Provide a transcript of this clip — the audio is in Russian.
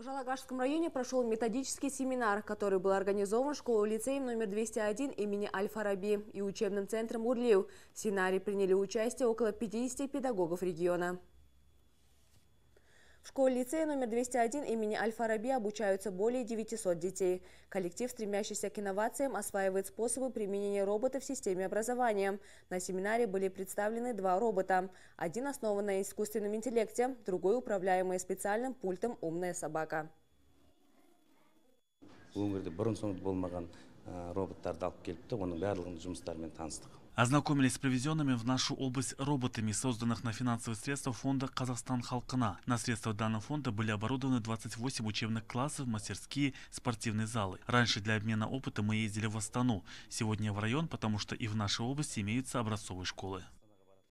В Жалагашском районе прошел методический семинар, который был организован школой-лицеем номер 201 имени Аль-Фараби и учебным центром Урлив. В семинаре приняли участие около 50 педагогов региона. В школе-лицее номер 201 имени Аль-Фараби обучаются более 900 детей. Коллектив, стремящийся к инновациям, осваивает способы применения робота в системе образования. На семинаре были представлены два робота. Один основан на искусственном интеллекте, другой управляемый специальным пультом «Умная собака» өңірде бұрын соңды болмаған роботтарды алып келіпті оның барлығының жұмыстарымен таныстық Ознакомились с привезенными в нашу область роботами, созданных на финансовые средства фонда «Казахстан Халкана». На средства данного фонда были оборудованы 28 учебных классов, мастерские, спортивные залы. Раньше для обмена опыта мы ездили в Астану, сегодня в район, потому что и в нашей области имеются образцовые школы.